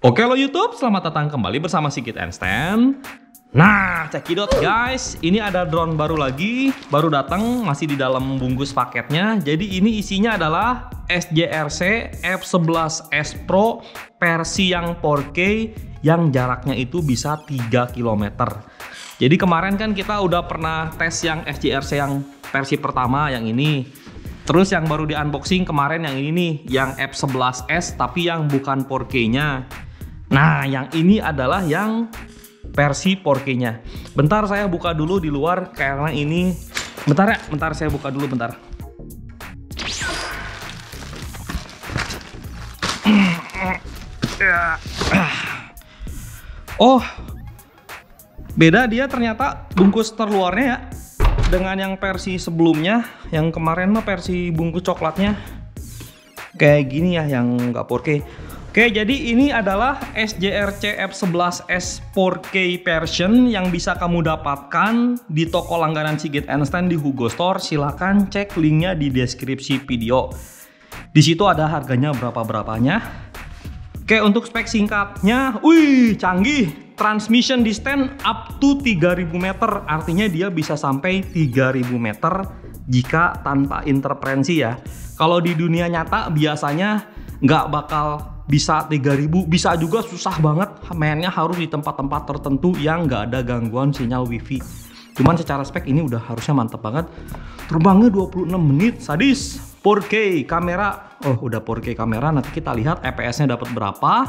Oke lo YouTube, selamat datang kembali bersama Sigit Einstein. Nah, cekidot guys, ini ada drone baru lagi, baru datang, masih di dalam bungkus paketnya. Jadi ini isinya adalah SJRC F11S Pro versi yang 4K yang jaraknya itu bisa 3 km. Jadi kemarin kan kita udah pernah tes yang SJRC yang versi pertama yang ini. Terus yang baru di unboxing kemarin yang ini nih, yang F11S tapi yang bukan 4K-nya. Nah, yang ini adalah yang versi 4K-nya. Bentar saya buka dulu di luar karena ini bentar ya, bentar saya buka dulu bentar. Oh, beda dia ternyata bungkus terluarnya ya dengan yang versi sebelumnya. Yang kemarin mah versi bungkus coklatnya kayak gini ya yang nggak 4K. Oke, jadi ini adalah SJRC F11S 4K version yang bisa kamu dapatkan di toko langganan Sigit Einstein di Hugo Store. Silahkan cek linknya di deskripsi video. Di situ ada harganya berapa-berapanya. Oke, untuk spek singkatnya, wih, canggih. Transmission distance up to 3000 meter, artinya dia bisa sampai 3000 meter jika tanpa interferensi ya. Kalau di dunia nyata biasanya nggak bakal bisa 3000 bisa juga susah banget. Mainnya harus di tempat-tempat tertentu yang nggak ada gangguan sinyal wifi. Cuman secara spek ini udah harusnya mantep banget. Terbangnya 26 menit sadis. 4K kamera. Oh udah 4K kamera nanti kita lihat EPS nya dapat berapa.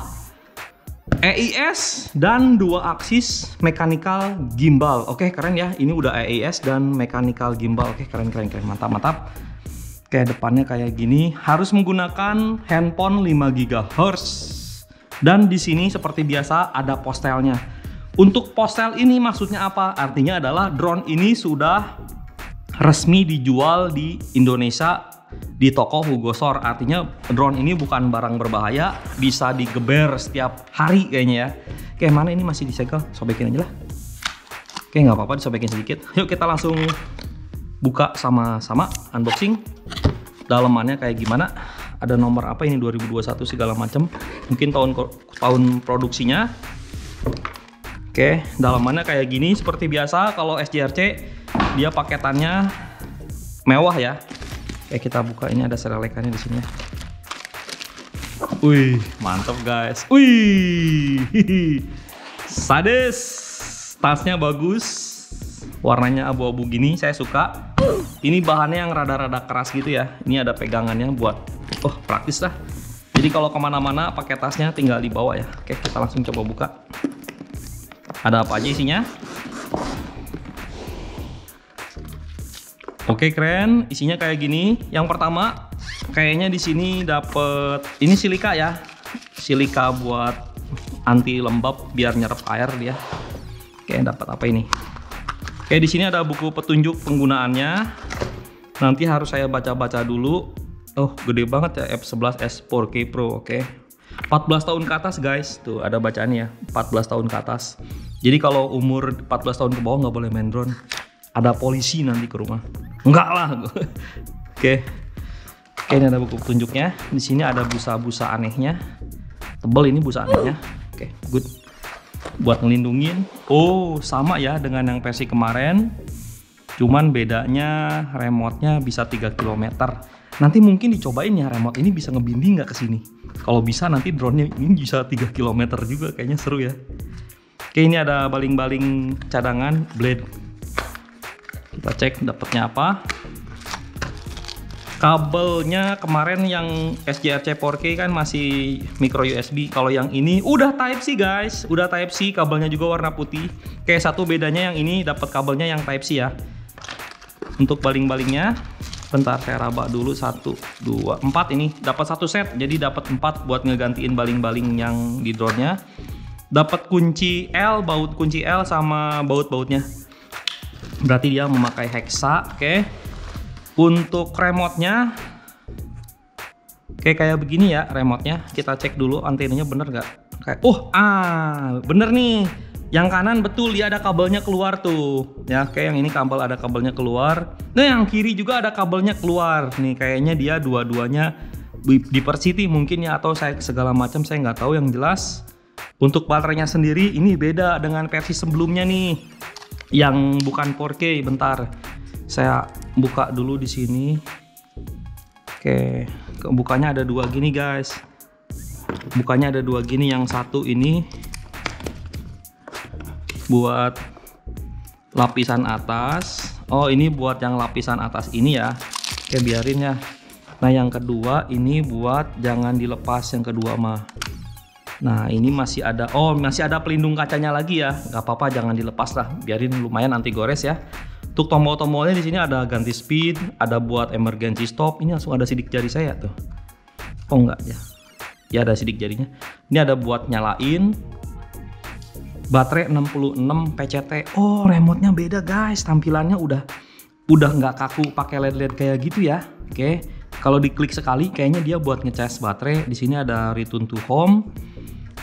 EIS dan dua aksis mechanical gimbal. Oke keren ya. Ini udah EIS dan mechanical gimbal. Oke keren keren keren. Mantap mantap kayak depannya kayak gini harus menggunakan handphone 5 GHz dan di sini seperti biasa ada postelnya. Untuk postel ini maksudnya apa? Artinya adalah drone ini sudah resmi dijual di Indonesia di toko Hugo Store artinya drone ini bukan barang berbahaya bisa digeber setiap hari kayaknya ya. Kayak mana ini masih disegel? Sobekin aja lah. Oke nggak apa-apa disobekin sedikit. Yuk kita langsung buka sama-sama unboxing. Dalamannya kayak gimana? Ada nomor apa ini 2021 segala macam mungkin tahun tahun produksinya. Oke dalamannya kayak gini seperti biasa. Kalau SJRC dia paketannya mewah ya. Oke kita buka. Ini ada serelekannya di sini ya. Wih mantap guys. Wih sadis tasnya bagus warnanya abu-abu gini saya suka. Ini bahannya yang rada-rada keras gitu ya. Ini ada pegangannya buat oh praktis lah. Jadi kalau ke mana-mana pakai tasnya tinggal dibawa ya. Oke kita langsung coba buka. Ada apa aja isinya? Oke keren. Isinya kayak gini. Yang pertama kayaknya di sini dapet ini silika ya. Silika buat anti lembab biar nyerap air dia. Oke dapat apa ini Oke, di sini ada buku petunjuk penggunaannya. Nanti harus saya baca-baca dulu. Oh, gede banget ya F11S 4K Pro, oke. 14 tahun ke atas guys, tuh ada bacaannya ya, 14 tahun ke atas. Jadi kalau umur 14 tahun ke bawah nggak boleh main drone. Ada polisi nanti ke rumah. Enggak lah. Oke. Oke, ini ada buku petunjuknya. Di sini ada busa-busa anehnya. Tebel ini busa anehnya. Oke, good buat ngelindungin. Oh sama ya dengan yang versi kemarin. Cuman bedanya remote-nya bisa 3 km nanti mungkin dicobain ya remote ini bisa ngebinding nggak ke sini? Kalau bisa nanti drone-nya ini bisa 3 km juga kayaknya seru ya. Oke ini ada baling-baling cadangan blade. Kita cek dapatnya apa kabelnya kemarin yang SJRC 4K kan masih micro USB kalau yang ini udah Type C guys. Udah Type C kabelnya juga warna putih. Kayak satu bedanya yang ini dapat kabelnya yang Type C ya. Untuk baling-balingnya bentar saya raba dulu. Satu dua empat ini. Dapat satu set jadi dapat empat buat ngegantiin baling-baling yang di drone nya dapat kunci L baut kunci L sama baut-bautnya. Berarti dia memakai hexa oke. okay. Untuk remote-nya kayak kayak begini ya remote-nya. Kita cek dulu antenanya bener nggak? Kayak oh ah bener nih. Yang kanan betul dia ada kabelnya keluar tuh. Ya kayak yang ini kabel ada kabelnya keluar. Nah yang kiri juga ada kabelnya keluar. Nih kayaknya dia dua-duanya di Persiti mungkin ya atau saya segala macam saya nggak tahu yang jelas Untuk baterainya sendiri ini beda dengan versi sebelumnya nih. Yang bukan 4K. Bentar. Saya buka dulu di sini. Oke, bukanya ada dua gini guys. Bukanya ada dua gini. Yang satu ini buat lapisan atas. Oh, ini buat yang lapisan atas ini ya. Oke, biarin ya. Nah, yang kedua ini buat jangan dilepas yang kedua mah. Nah ini masih ada, oh masih ada pelindung kacanya lagi ya, nggak apa-apa jangan dilepas lah, biarin lumayan anti gores ya. Untuk tombol-tombolnya di sini ada ganti speed, ada buat emergency stop, ini langsung ada sidik jari saya tuh. Oh enggak ya, ya ada sidik jarinya. Ini ada buat nyalain, baterai 66 PCT. Oh remote-nya beda guys, tampilannya udah udah nggak kaku pakai LED-LED kayak gitu ya. Oke, kalau diklik sekali kayaknya dia buat ngecas baterai. Di sini ada return to home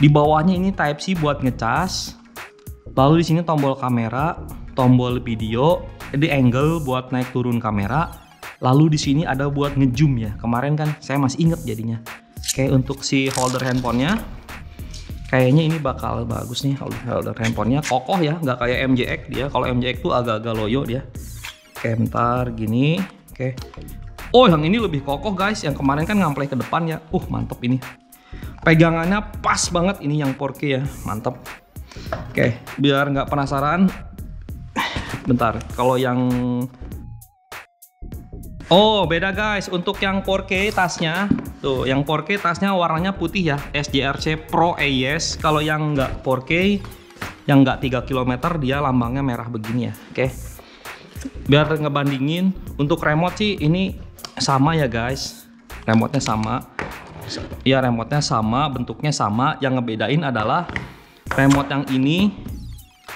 di bawahnya ini Type C buat ngecas. Lalu di sini tombol kamera, tombol video, di angle buat naik turun kamera. Lalu di sini ada buat ngezoom ya. Kemarin kan saya masih inget jadinya. Oke, untuk si holder handphonenya kayaknya ini bakal bagus nih holder, handphonenya kokoh ya, nggak kayak MJX dia. Kalau MJX tuh agak-agak loyo dia. Oke, bentar gini. Oke. Oh, yang ini lebih kokoh guys. Yang kemarin kan ngampleh ke depan ya. Uh, mantep ini pegangannya pas banget ini yang 4K ya mantap oke biar nggak penasaran bentar kalau yang Oh beda guys untuk yang 4K tasnya tuh yang 4K tasnya warnanya putih ya SJRC Pro AES kalau yang nggak 4K yang nggak 3 km dia lambangnya merah begini ya oke. Biar ngebandingin untuk remote sih ini sama ya guys remote nya sama. Ya remote-nya sama, bentuknya sama. Yang ngebedain adalah remote yang ini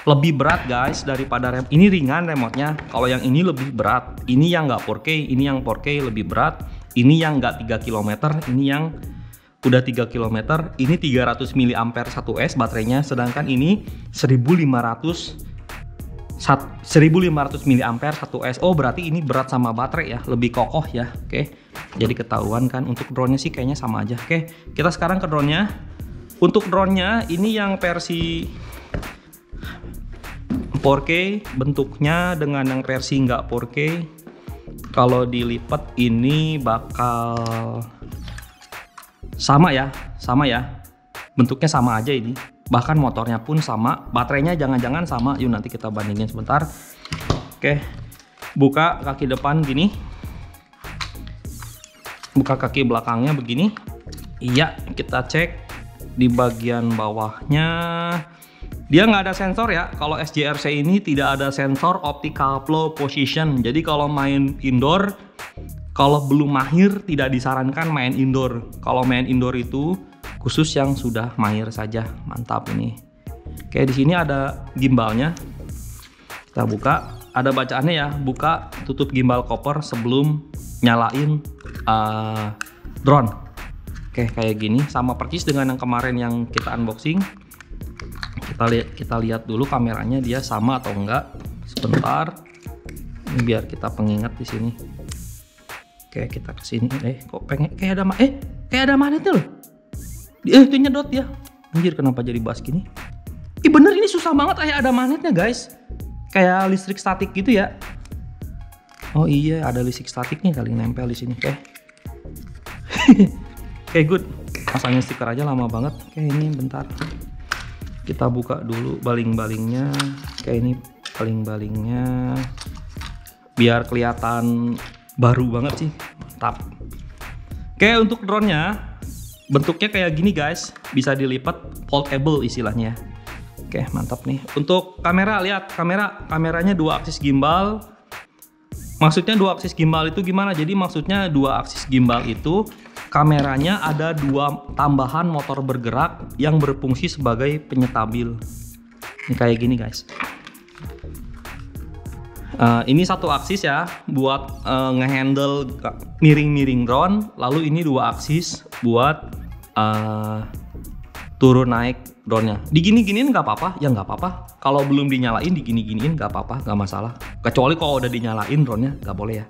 lebih berat guys daripada rem ini ringan remote-nya. Kalau yang ini lebih berat. Ini yang nggak 4K, ini yang 4K lebih berat. Ini yang nggak 3 km, ini yang udah 3 km. Ini 300 mAh 1S baterainya, sedangkan ini 1500 1500 mAh 1S. Oh, berarti ini berat sama baterai ya, lebih kokoh ya. Oke. Jadi ketahuan kan untuk drone-nya sih kayaknya sama aja. Oke, kita sekarang ke drone-nya. Untuk drone-nya ini yang versi 4K bentuknya dengan yang versi nggak 4K. Kalau dilipat ini bakal sama ya, sama ya. Bentuknya sama aja ini. Bahkan motornya pun sama baterainya jangan-jangan sama. Yuk nanti kita bandingin sebentar. Oke buka kaki depan gini. Buka kaki belakangnya begini. Iya kita cek di bagian bawahnya dia nggak ada sensor ya. Kalau SJRC ini tidak ada sensor optical flow position. Jadi kalau main indoor kalau belum mahir tidak disarankan main indoor. Kalau main indoor itu khusus yang sudah mahir saja. Mantap ini. Oke di sini ada gimbalnya. Kita buka. Ada bacaannya ya. Buka tutup gimbal koper sebelum nyalain uh, drone. Oke kayak gini. Sama persis dengan yang kemarin yang kita unboxing kita lihat kita lihat dulu kameranya dia sama atau enggak. Sebentar. Ini biar kita pengingat di sini. Oke kita ke sini eh kok pengen kayak ada eh kayak ada magnetnya loh. Eh itu nyedot ya anjir kenapa jadi bahas gini? Ih bener ini susah banget kayak ada magnetnya guys. Kayak listrik statik gitu ya. Oh iya ada listrik statiknya kali nempel di sini. Oke. Oke good. Pasangnya stiker aja lama banget. Oke ini bentar kita buka dulu baling-balingnya. Kayak ini baling-balingnya. Biar kelihatan baru banget sih. Mantap. Oke untuk drone nya bentuknya kayak gini guys. Bisa dilipat foldable istilahnya. Oke mantap nih. Untuk kamera lihat. Kamera kameranya dua aksis gimbal. Maksudnya dua aksis gimbal itu gimana? Jadi maksudnya dua aksis gimbal itu kameranya ada dua tambahan motor bergerak yang berfungsi sebagai penyetabil ini kayak gini guys Uh, ini satu aksis ya buat uh, ngehandle miring-miring drone, lalu ini dua aksis buat uh, turun naik drone-nya. Digini-giniin nggak apa-apa, ya nggak apa-apa. Kalau belum dinyalain digini-giniin nggak apa-apa, nggak masalah. Kecuali kalau udah dinyalain drone-nya nggak boleh ya.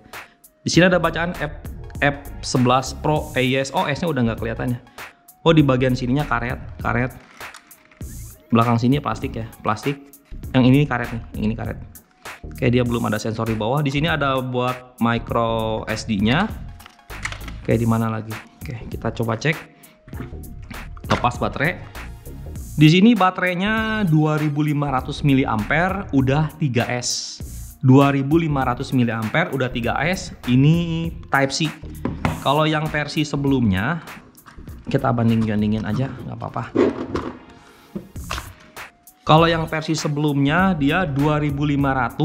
Di sini ada bacaan F F11 Pro AES. Oh, S-nya udah nggak kelihatannya. Oh, di bagian sininya karet, karet. belakang sini plastik ya plastik. Yang ini karet nih yang ini karet. Kayak dia belum ada sensor di bawah. Di sini ada buat micro SD nya kayak di mana lagi? Oke kita coba cek. Lepas baterai. Di sini baterainya 2500 mAh udah 3S 2500 mAh udah 3S ini type C kalau yang versi sebelumnya kita banding-bandingin aja nggak apa-apa kalau yang versi sebelumnya dia 2500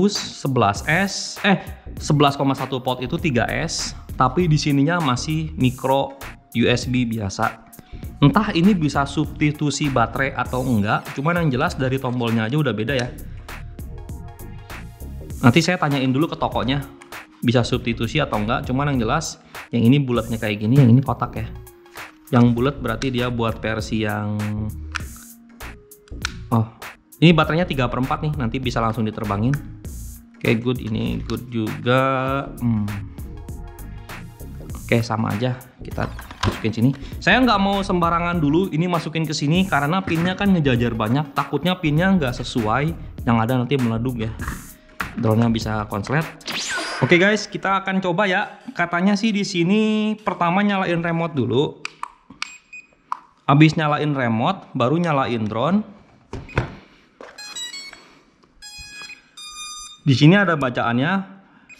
11S eh 11,1 volt itu 3S tapi di sininya masih micro USB biasa. Entah ini bisa substitusi baterai atau enggak, cuman yang jelas dari tombolnya aja udah beda ya. Nanti saya tanyain dulu ke tokonya bisa substitusi atau enggak, cuman yang jelas yang ini bulatnya kayak gini, yang ini kotak ya. Yang bulat berarti dia buat versi yang Oh, ini baterainya 3 per 4 nih, nanti bisa langsung diterbangin. Oke, okay, good. Ini good juga. Hmm. Oke, okay, sama aja. Kita masukin sini. Saya nggak mau sembarangan dulu ini masukin ke sini karena pinnya kan ngejajar banyak. Takutnya pinnya nggak sesuai. Yang ada nanti meleduk ya. Drone-nya bisa konslet. Oke okay guys, kita akan coba ya. Katanya sih di sini pertama nyalain remote dulu. Habis nyalain remote, baru nyalain drone Di sini ada bacaannya,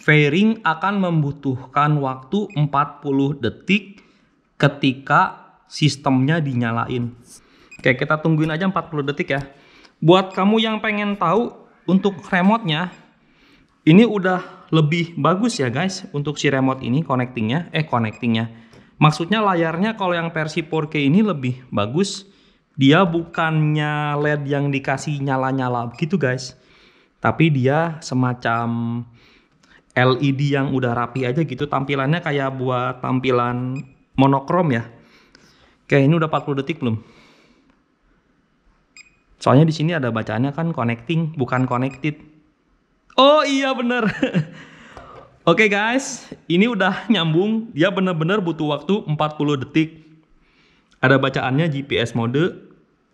fairing akan membutuhkan waktu 40 detik ketika sistemnya dinyalain. Oke, kita tungguin aja 40 detik ya. Buat kamu yang pengen tahu untuk remote-nya, ini udah lebih bagus ya guys untuk si remote ini connectingnya, eh connectingnya. Maksudnya layarnya kalau yang versi 4K ini lebih bagus. Dia bukannya LED yang dikasih nyala-nyala begitu guys. Tapi dia semacam LED yang udah rapi aja gitu. Tampilannya kayak buat tampilan monokrom ya. Oke ini udah 40 detik belum? Soalnya di sini ada bacaannya kan connecting bukan connected oh iya bener Oke okay guys, ini udah nyambung. Dia bener-bener butuh waktu 40 detik. Ada bacaannya GPS mode.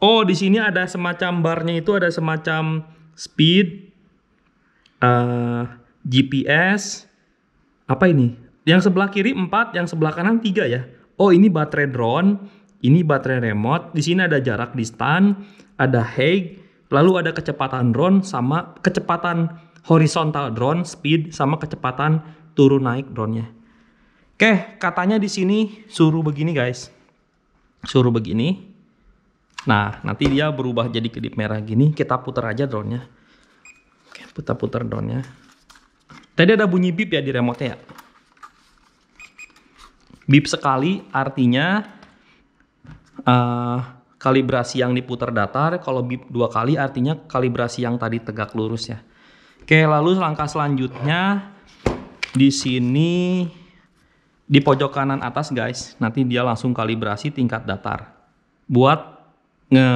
Oh, di sini ada semacam barnya itu ada semacam speed, uh, eh, GPS apa ini? Yang sebelah kiri 4, yang sebelah kanan 3 ya. Oh, ini baterai drone, ini baterai remote. Di sini ada jarak distan, ada height, lalu ada kecepatan drone sama kecepatan horizontal drone, speed sama kecepatan turun naik drone-nya. Oke, katanya di sini suruh begini guys. Suruh begini. Nah, nanti dia berubah jadi kedip merah gini, kita putar aja drone-nya putar-putar daunnya. Tadi ada bunyi bip ya di remote ya. Bip sekali artinya uh, kalibrasi yang diputar datar. Kalau bip dua kali artinya kalibrasi yang tadi tegak lurus ya. Oke, lalu langkah selanjutnya di sini di pojok kanan atas guys, nanti dia langsung kalibrasi tingkat datar. Buat nge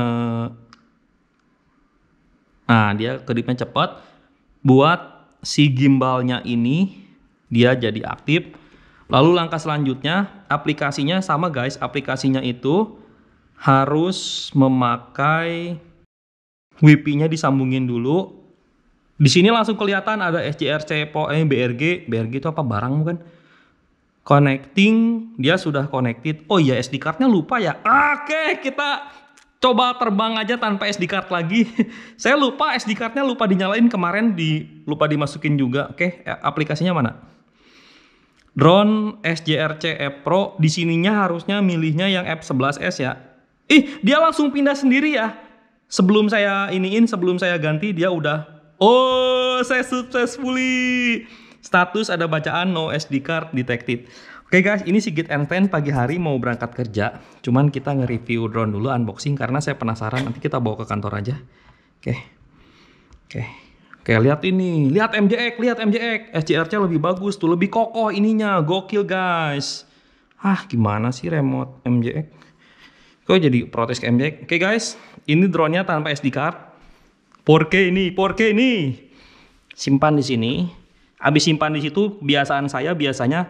Nah, dia kedipnya cepat buat si gimbalnya ini dia jadi aktif. Lalu langkah selanjutnya aplikasinya sama guys, aplikasinya itu harus memakai WiFi-nya disambungin dulu. Di sini langsung kelihatan ada SJRC, POE, BRG, BRG itu apa barang bukan? Connecting, dia sudah connected. Oh iya SD card-nya lupa ya. Oke, kita coba terbang aja tanpa SD card lagi. Saya lupa SD cardnya lupa dinyalain kemarin di lupa dimasukin juga. Oke, eh, aplikasinya mana? Drone SJRC App Pro di sininya harusnya milihnya yang F11s ya. Ih, dia langsung pindah sendiri ya. Sebelum saya iniin, sebelum saya ganti dia udah Oh, saya successfully. Status ada bacaan no SD card detected. Oke okay guys, ini Sigit N10 pagi hari mau berangkat kerja. Cuman kita nge-review drone dulu unboxing karena saya penasaran. Nanti kita bawa ke kantor aja. Oke. Okay. Oke. Okay. Oke, lihat ini. Lihat MJX, lihat MJX. SJR-nya lebih bagus tuh, lebih kokoh ininya. Gokil guys. Ah, gimana sih remote MJX? Kok jadi protes ke MJX? Oke okay guys, ini drone-nya tanpa SD card. 4K ini, 4K ini. Simpan di sini. Habis simpan di situ, kebiasaan saya biasanya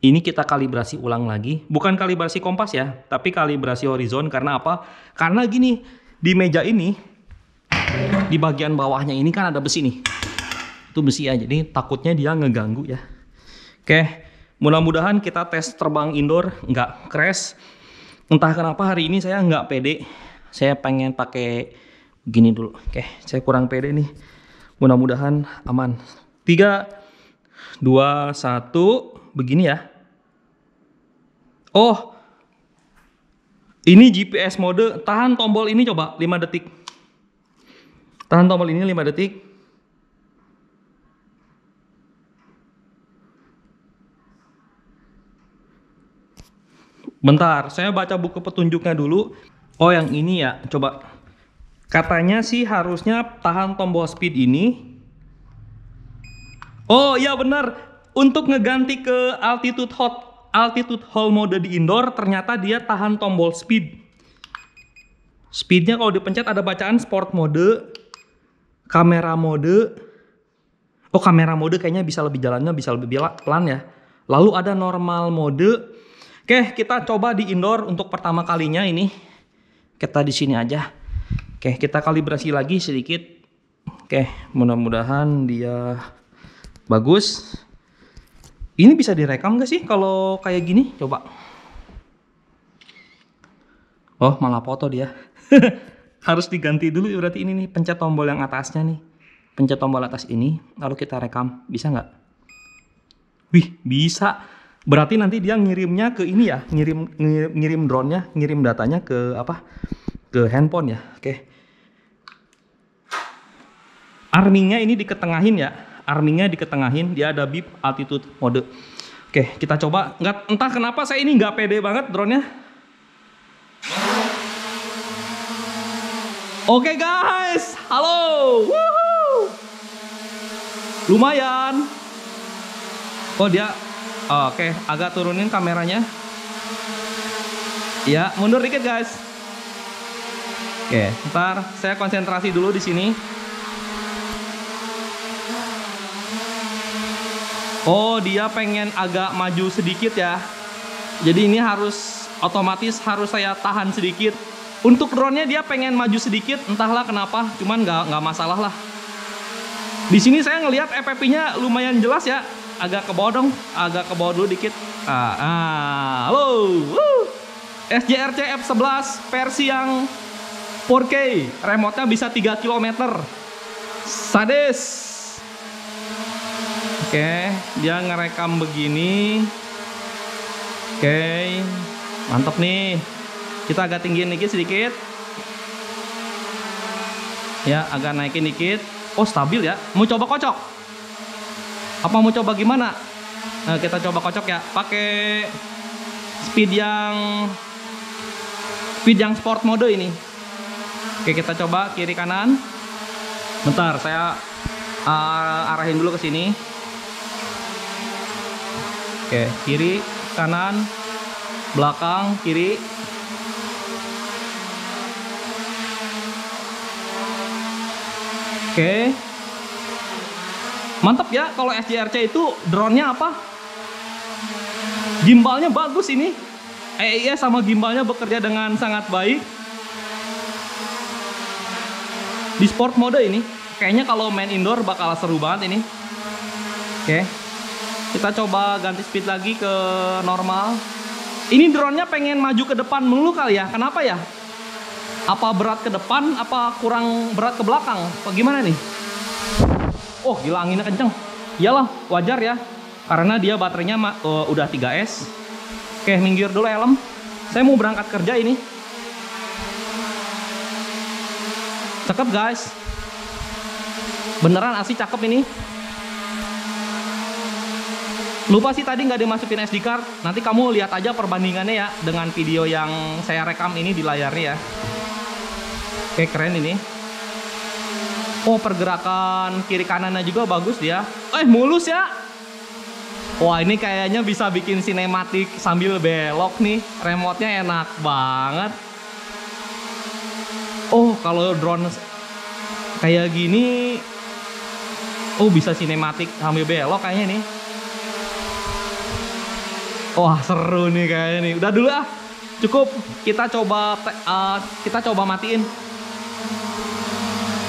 ini kita kalibrasi ulang lagi. Bukan kalibrasi kompas ya, tapi kalibrasi horizon. Karena apa? Karena gini, di meja ini di bagian bawahnya ini kan ada besi nih. Itu besi ya, jadi takutnya dia ngeganggu ya. Oke, mudah-mudahan kita tes terbang indoor nggak crash. Entah kenapa hari ini saya nggak pede. Saya pengen pakai begini dulu. Oke, saya kurang pede nih. Mudah-mudahan aman. 3, 2, 1, begini ya. Oh, ini GPS mode, tahan tombol ini coba 5 detik. Tahan tombol ini 5 detik. Bentar, saya baca buku petunjuknya dulu. Oh, yang ini ya, coba. Katanya sih harusnya tahan tombol speed ini. Oh, iya benar. Untuk ngeganti ke altitude hot altitude hold mode di indoor, ternyata dia tahan tombol speed. Speednya kalau dipencet ada bacaan sport mode, kamera mode. Oh kamera mode kayaknya bisa lebih jalannya bisa lebih pelan ya. Lalu ada normal mode. Oke kita coba di indoor untuk pertama kalinya ini. Kita di sini aja. Oke kita kalibrasi lagi sedikit. Oke mudah-mudahan dia bagus. Ini bisa direkam gak sih kalau kayak gini? Coba. Oh malah foto dia. harus diganti dulu berarti ini nih pencet tombol yang atasnya nih pencet tombol atas ini lalu kita rekam bisa nggak wih bisa berarti nanti dia ngirimnya ke ini ya ngirim ngirim, ngirim drone-nya ngirim datanya ke apa ke handphone ya oke armingnya ini diketengahin ya armingnya diketengahin dia ada bip altitude mode oke kita coba nggak entah kenapa saya ini nggak pede banget drone-nya Oke okay guys, halo. Woohoo. Lumayan. Oh dia, oke, agak turunin kameranya. Ya, mundur dikit guys. Oke, ntar saya konsentrasi dulu di sini. Oh, dia pengen agak maju sedikit ya. Jadi ini harus otomatis harus saya tahan sedikit untuk drone-nya dia pengen maju sedikit, entahlah kenapa, cuman nggak nggak masalah lah. Di sini saya ngelihat FPV-nya lumayan jelas ya, agak ke bawah dong, agak ke bawah dulu dikit. Ah, ah halo. SJRC F11 versi yang 4K, remote-nya bisa 3 km. Sadis. Oke, dia ngerekam begini. Oke, mantap nih. Kita agak tinggiin dikit sedikit. Ya, agak naikin dikit. Oh, stabil ya. Mau coba kocok? Apa mau coba gimana? Nah, kita coba kocok ya. Pakai speed yang speed yang sport mode ini. Oke, kita coba kiri kanan. Bentar, saya uh, arahin dulu ke sini. Oke, kiri, kanan, belakang, kiri. Oke. Mantap ya kalau SJRC itu drone-nya apa? Gimbalnya bagus ini. EIS sama gimbalnya bekerja dengan sangat baik. Di sport mode ini, kayaknya kalau main indoor bakal seru banget ini. Oke. Kita coba ganti speed lagi ke normal. Ini drone-nya pengen maju ke depan mulu kali ya. Kenapa ya? apa berat ke depan apa kurang berat ke belakang? Apa gimana nih? Oh gila anginnya kenceng. Iyalah wajar ya. Karena dia baterainya uh, udah 3S oke minggir dulu helm. Saya mau berangkat kerja ini. Cakep guys. Beneran asli cakep ini lupa sih tadi nggak dimasukin SD card nanti kamu lihat aja perbandingannya ya dengan video yang saya rekam ini di layarnya ya Oke keren ini. Oh pergerakan kiri kanannya juga bagus dia. Eh mulus ya. Wah ini kayaknya bisa bikin sinematik sambil belok nih. Remote-nya enak banget. Oh kalau drone kayak gini. Oh bisa sinematik sambil belok kayaknya nih. Wah seru nih kayaknya nih. Udah dulu ah. Cukup kita coba uh, kita coba matiin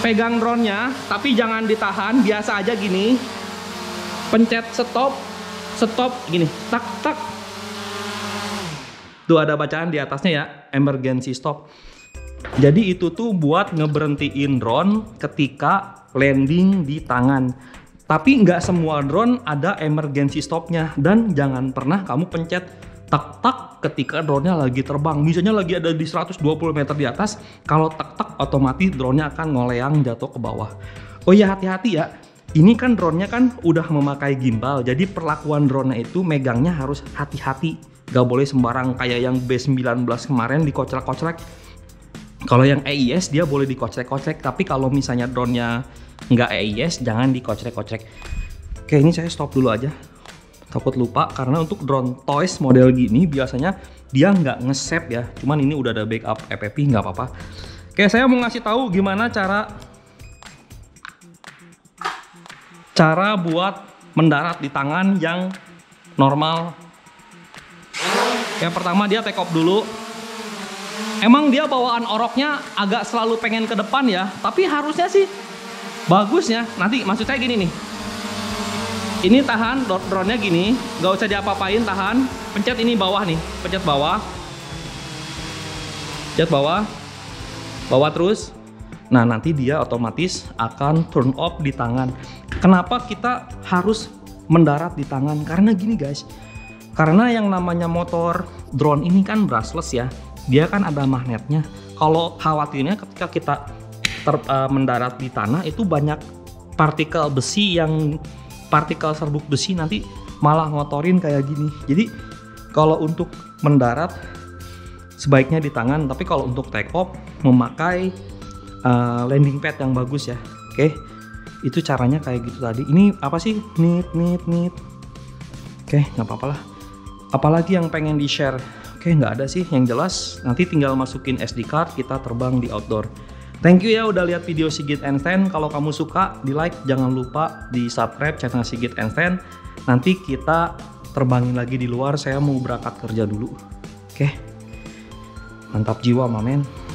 pegang drone-nya, tapi jangan ditahan, biasa aja gini. Pencet stop, stop gini, tak tak. Tuh ada bacaan di atasnya ya, emergency stop. Jadi itu tuh buat ngeberhentiin drone ketika landing di tangan. Tapi nggak semua drone ada emergency stopnya dan jangan pernah kamu pencet tak tak ketika drone-nya lagi terbang. Misalnya lagi ada di 120 meter di atas, kalau tak tak otomatis drone-nya akan ngoleang jatuh ke bawah. Oh iya hati-hati ya. Ini kan drone-nya kan udah memakai gimbal, jadi perlakuan drone-nya itu megangnya harus hati-hati. Gak boleh sembarang kayak yang B19 kemarin dikocrek-kocrek. Kalau yang AIS dia boleh dikocrek-kocrek, tapi kalau misalnya drone-nya nggak AIS jangan dikocrek-kocrek. Oke ini saya stop dulu aja. Takut lupa karena untuk drone toys model gini biasanya dia nggak nge-save ya. Cuman ini udah ada backup FFP nggak apa-apa. Oke saya mau ngasih tahu gimana cara cara buat mendarat di tangan yang normal. Yang pertama dia take off dulu. Emang dia bawaan oroknya agak selalu pengen ke depan ya, tapi harusnya sih bagusnya. Nanti maksud saya gini nih. Ini tahan drone-nya gini, nggak usah diapa-apain, tahan. Pencet ini bawah nih, pencet bawah. Pencet bawah. Bawah terus. Nah, nanti dia otomatis akan turn off di tangan. Kenapa kita harus mendarat di tangan? Karena gini guys, karena yang namanya motor drone ini kan brushless ya, dia kan ada magnetnya. Kalau khawatirnya ketika kita ter, uh, mendarat di tanah itu banyak partikel besi yang partikel serbuk besi nanti malah ngotorin kayak gini. Jadi kalau untuk mendarat sebaiknya di tangan, tapi kalau untuk take off memakai uh, landing pad yang bagus ya. Oke. Itu caranya kayak gitu tadi. Ini apa sih? Nit nit nit. Oke, nggak apa-apa lah apalagi yang pengen di share oke nggak ada sih. Yang jelas nanti tinggal masukin SD card kita terbang di outdoor. Thank you ya udah lihat video Sigit Einstein kalau kamu suka di like jangan lupa di subscribe channel Sigit Einstein nanti kita terbangin lagi di luar. Saya mau berangkat kerja dulu. Oke? Mantap jiwa mamen